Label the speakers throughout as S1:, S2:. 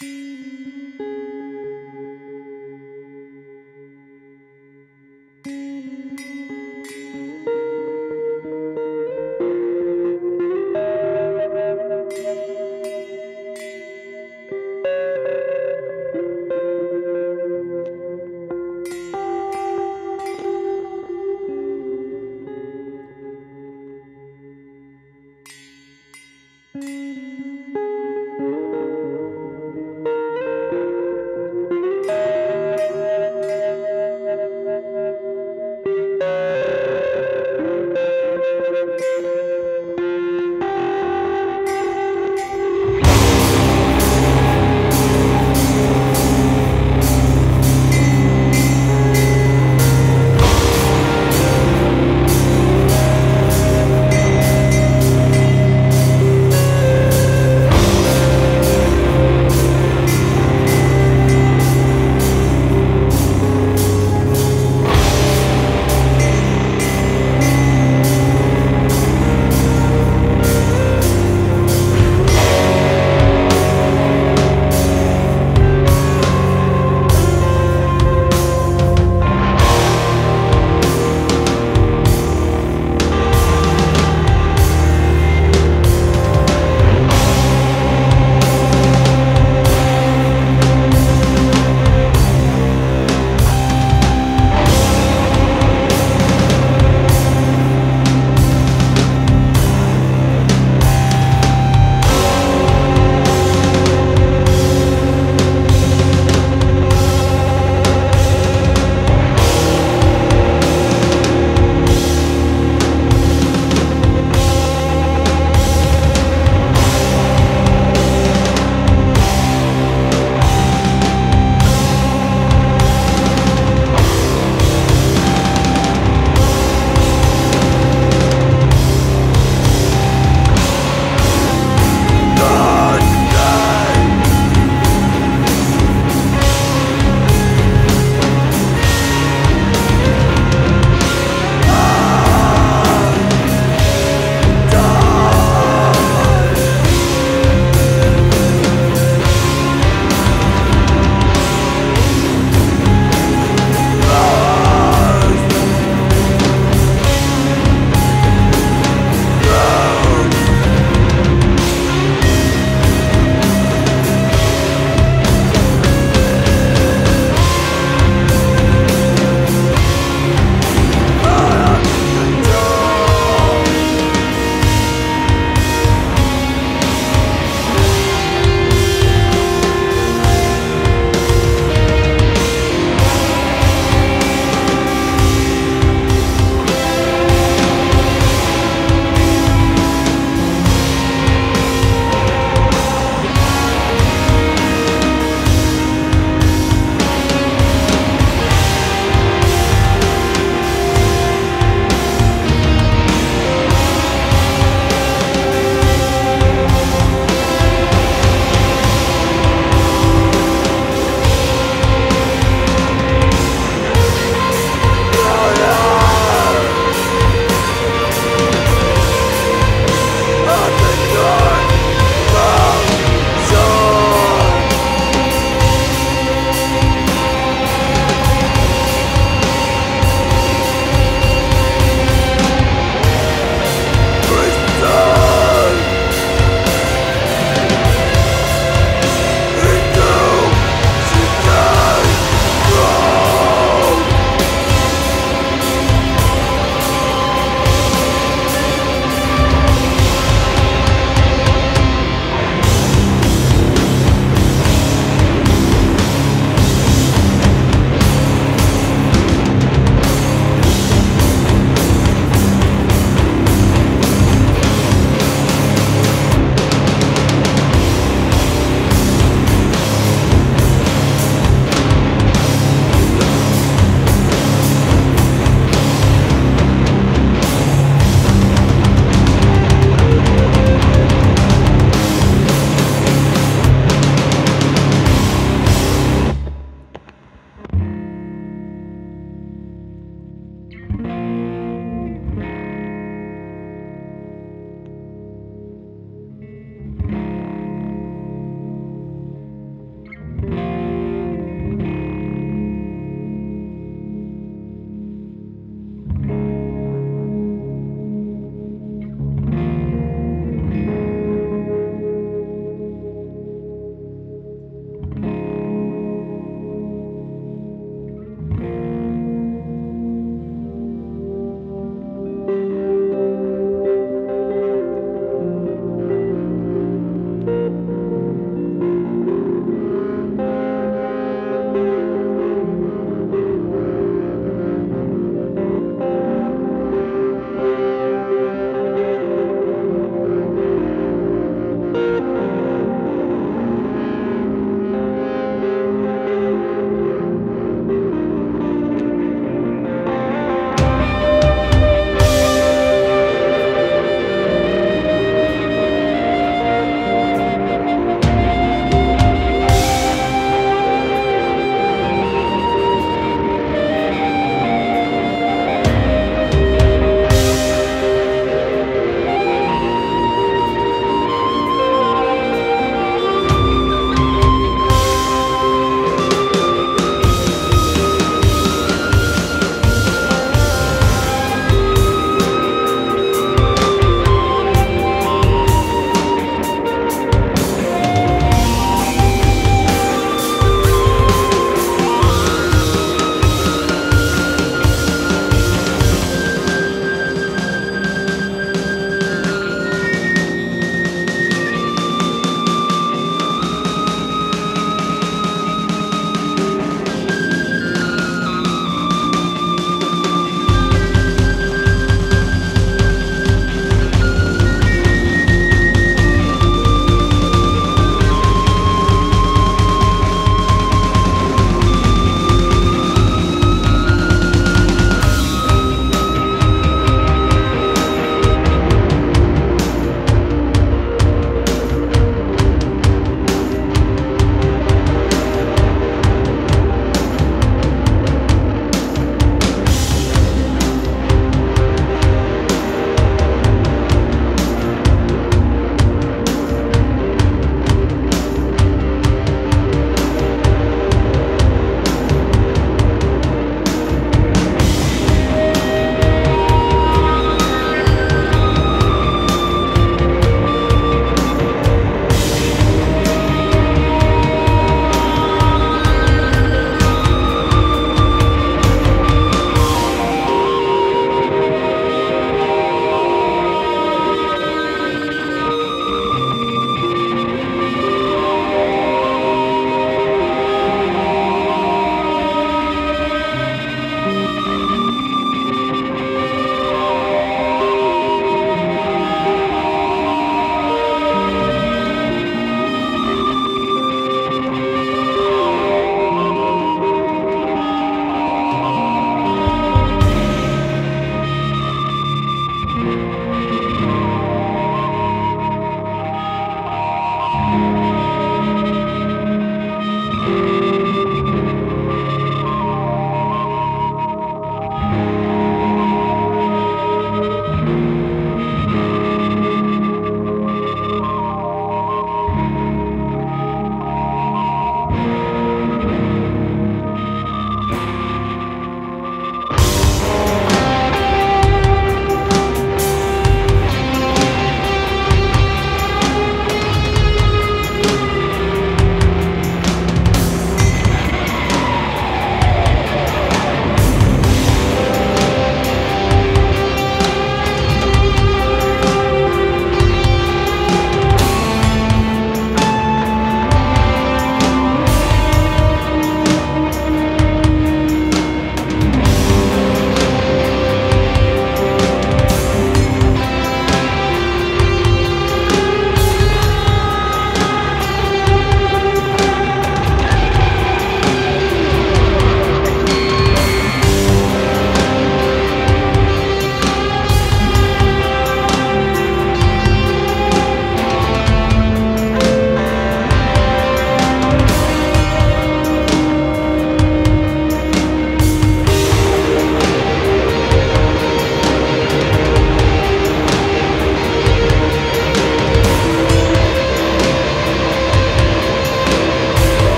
S1: Música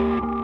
S1: Thank you.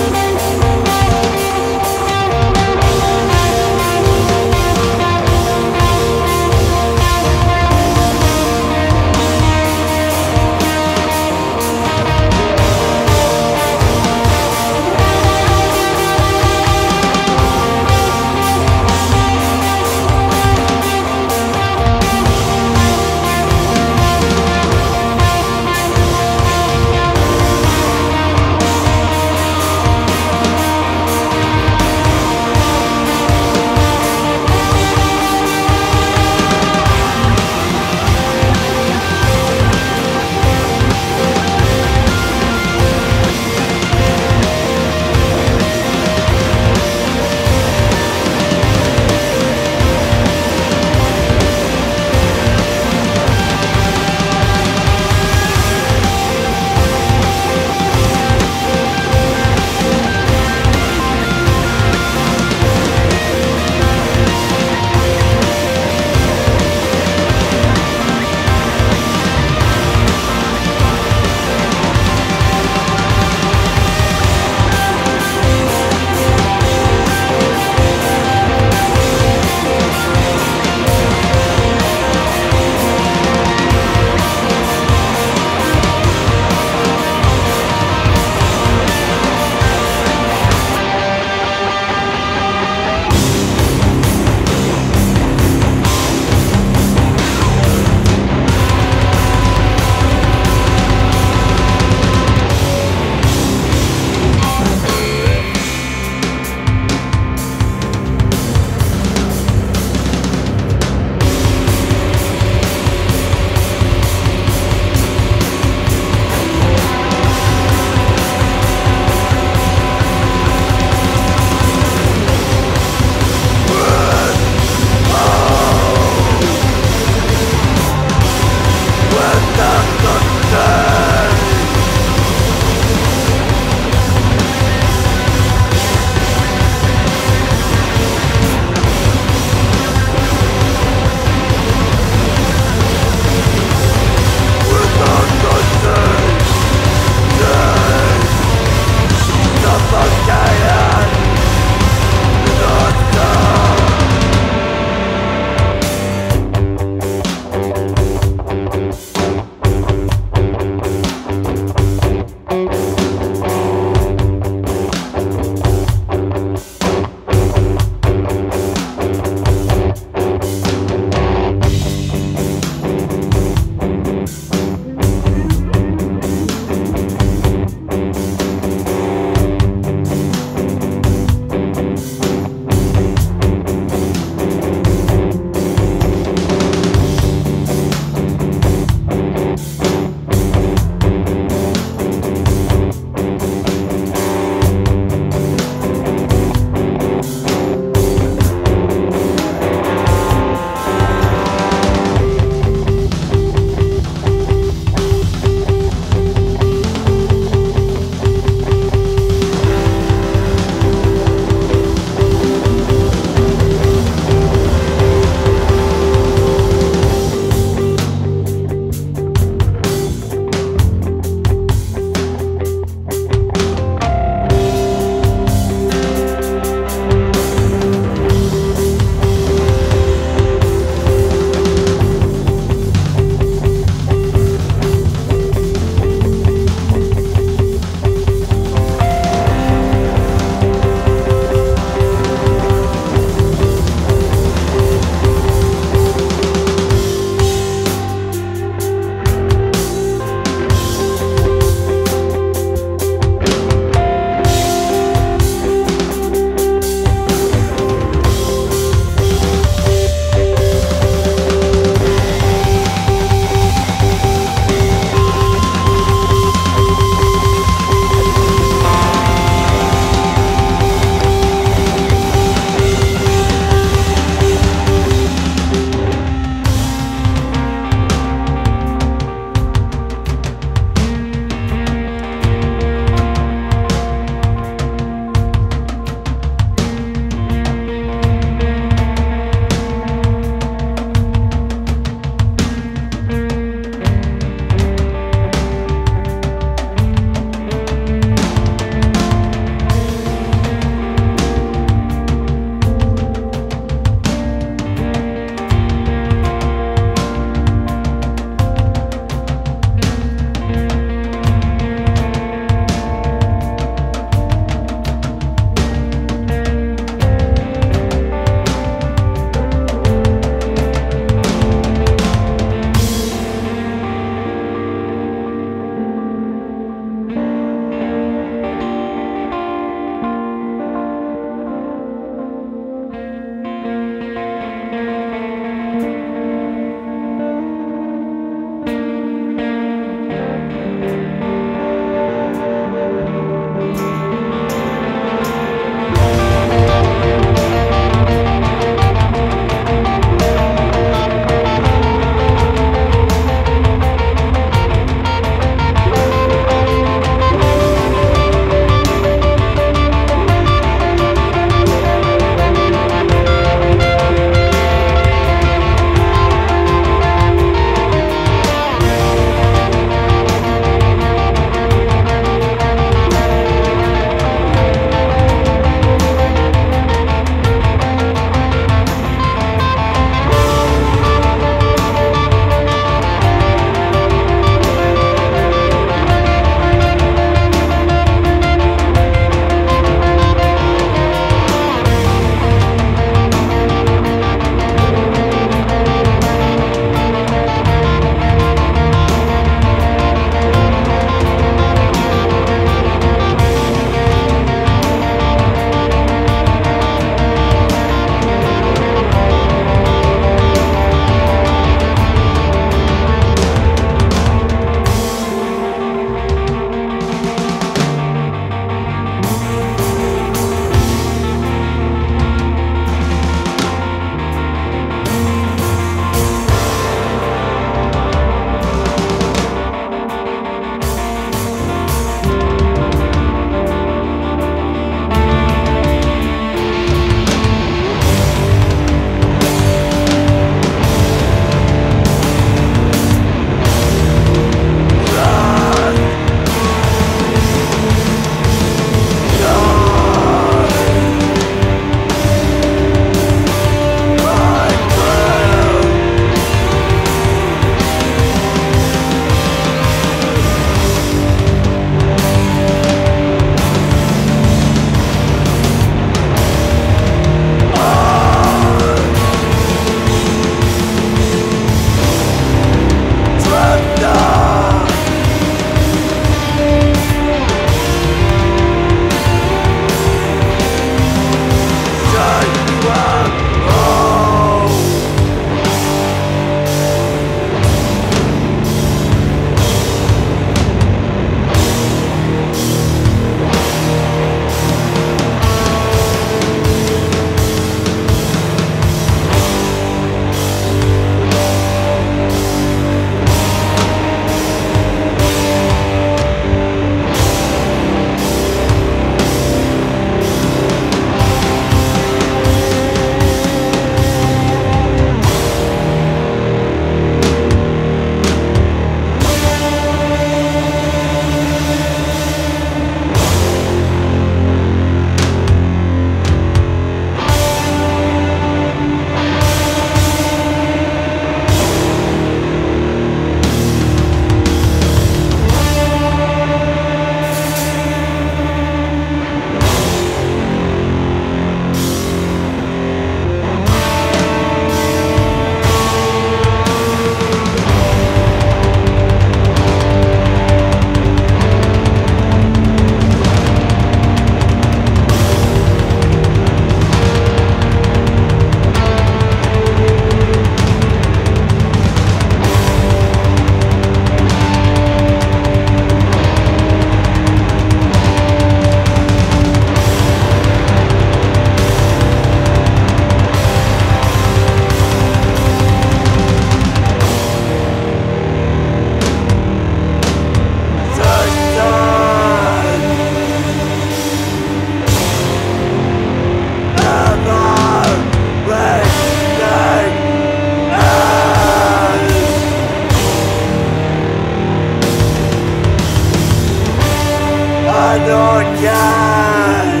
S2: God.